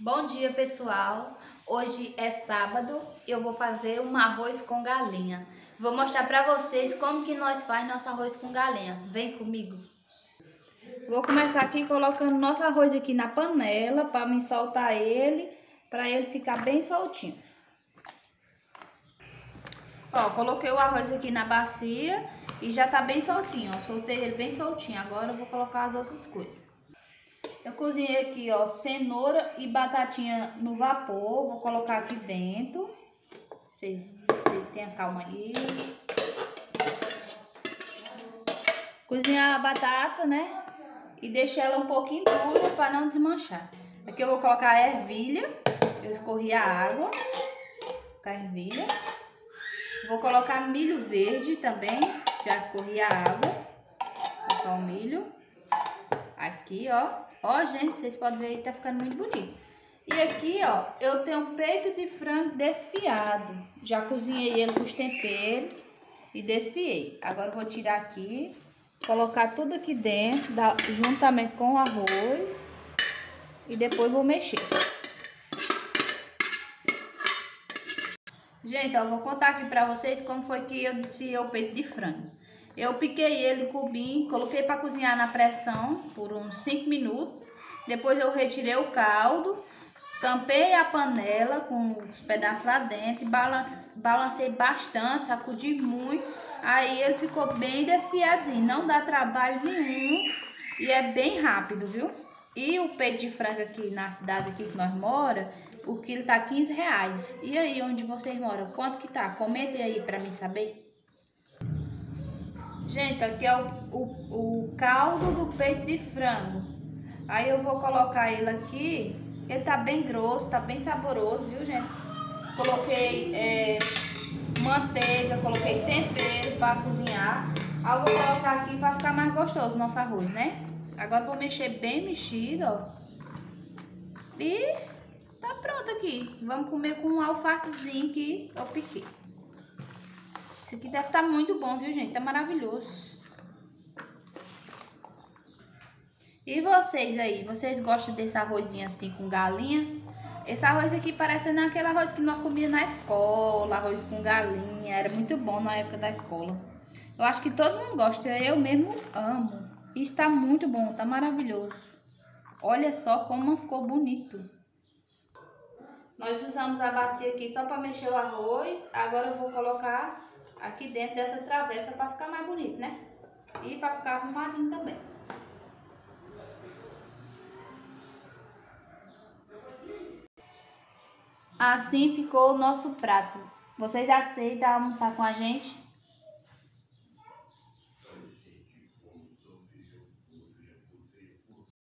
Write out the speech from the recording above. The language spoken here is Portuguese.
Bom dia, pessoal. Hoje é sábado. Eu vou fazer um arroz com galinha. Vou mostrar para vocês como que nós faz nosso arroz com galinha. Vem comigo. Vou começar aqui colocando nosso arroz aqui na panela para me soltar ele, para ele ficar bem soltinho. Ó, coloquei o arroz aqui na bacia e já tá bem soltinho, ó. Soltei ele bem soltinho. Agora eu vou colocar as outras coisas. Eu cozinhei aqui, ó, cenoura e batatinha no vapor. Vou colocar aqui dentro. Vocês, vocês tenham calma aí. Cozinhar a batata, né? E deixar ela um pouquinho dura para não desmanchar. Aqui eu vou colocar a ervilha. Eu escorri a água com a ervilha. Vou colocar milho verde também. Já escorri a água. Vou colocar o milho. Aqui, ó. Ó, gente, vocês podem ver aí, tá ficando muito bonito. E aqui, ó, eu tenho peito de frango desfiado. Já cozinhei ele com os temperos e desfiei. Agora vou tirar aqui, colocar tudo aqui dentro, da, juntamente com o arroz. E depois vou mexer. Gente, ó, vou contar aqui pra vocês como foi que eu desfiei o peito de frango. Eu piquei ele cubinho, coloquei para cozinhar na pressão por uns 5 minutos. Depois eu retirei o caldo, tampei a panela com os pedaços lá dentro, balancei bastante, sacudi muito. Aí ele ficou bem desfiadinho, não dá trabalho nenhum e é bem rápido, viu? E o peito de frango aqui na cidade aqui que nós mora, o quilo tá 15 reais. E aí, onde vocês moram, quanto que tá? Comentem aí pra mim saber. Gente, aqui é o, o, o caldo do peito de frango. Aí eu vou colocar ele aqui. Ele tá bem grosso, tá bem saboroso, viu, gente? Coloquei é, manteiga, coloquei tempero para cozinhar. Aí eu vou colocar aqui para ficar mais gostoso o nosso arroz, né? Agora vou mexer bem mexido, ó. E tá pronto aqui. Vamos comer com um alfacezinho que eu piquei. Esse aqui deve estar tá muito bom, viu, gente? Tá maravilhoso. E vocês aí, vocês gostam desse arrozinho assim com galinha? Esse arroz aqui parece aquele arroz que nós comíamos na escola, arroz com galinha. Era muito bom na época da escola. Eu acho que todo mundo gosta, eu mesmo amo. E está muito bom, tá maravilhoso. Olha só como ficou bonito. Nós usamos a bacia aqui só para mexer o arroz. Agora eu vou colocar aqui dentro dessa travessa para ficar mais bonito, né? E para ficar arrumadinho também. Assim ficou o nosso prato. Vocês aceitam almoçar com a gente?